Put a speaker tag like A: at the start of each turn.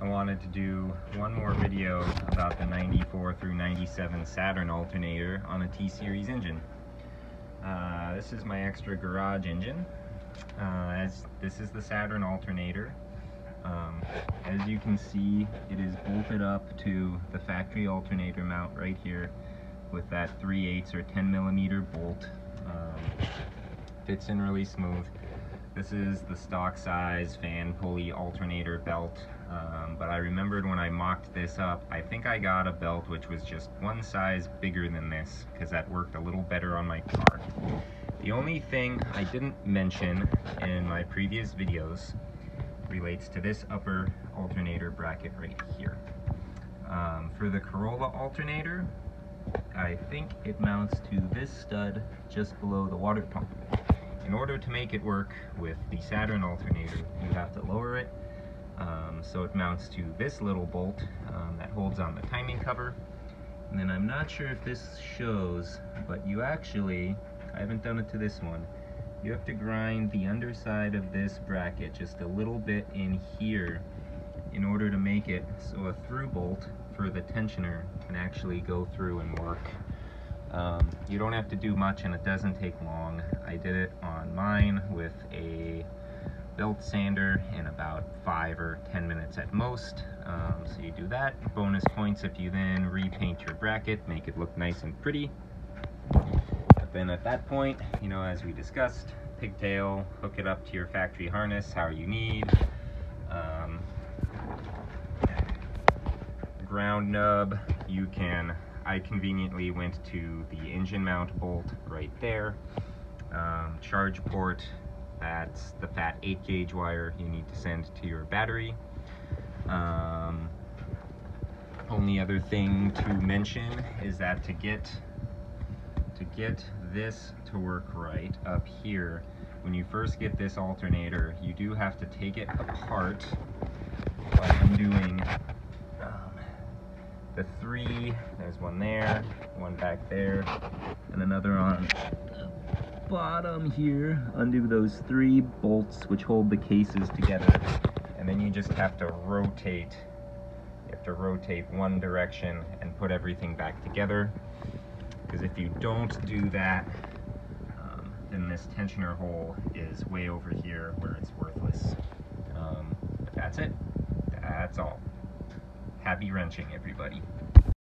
A: I wanted to do one more video about the 94 through 97 Saturn alternator on a T-Series engine. Uh, this is my extra garage engine. Uh, as This is the Saturn alternator. Um, as you can see, it is bolted up to the factory alternator mount right here with that 3 8 or 10 millimeter bolt. Um, fits in really smooth. This is the stock size fan pulley alternator belt, um, but I remembered when I mocked this up, I think I got a belt which was just one size bigger than this, because that worked a little better on my car. The only thing I didn't mention in my previous videos relates to this upper alternator bracket right here. Um, for the Corolla alternator, I think it mounts to this stud just below the water pump. In order to make it work with the Saturn alternator, you have to lower it um, so it mounts to this little bolt um, that holds on the timing cover. And then I'm not sure if this shows, but you actually, I haven't done it to this one, you have to grind the underside of this bracket just a little bit in here in order to make it so a through bolt for the tensioner can actually go through and work. Um, you don't have to do much and it doesn't take long. I did it on mine with a belt sander in about five or 10 minutes at most. Um, so you do that. Bonus points if you then repaint your bracket, make it look nice and pretty. But then at that point, you know, as we discussed, pigtail, hook it up to your factory harness how you need. Um, ground nub, you can I conveniently went to the engine mount bolt right there. Um, charge port, that's the fat 8 gauge wire you need to send to your battery. Um, only other thing to mention is that to get to get this to work right up here, when you first get this alternator, you do have to take it apart by undoing the three, there's one there, one back there, and another on bottom here. Undo those three bolts which hold the cases together, and then you just have to rotate. You have to rotate one direction and put everything back together. Because if you don't do that, um, then this tensioner hole is way over here where it's worthless. Um, but that's it. That's all happy wrenching, everybody.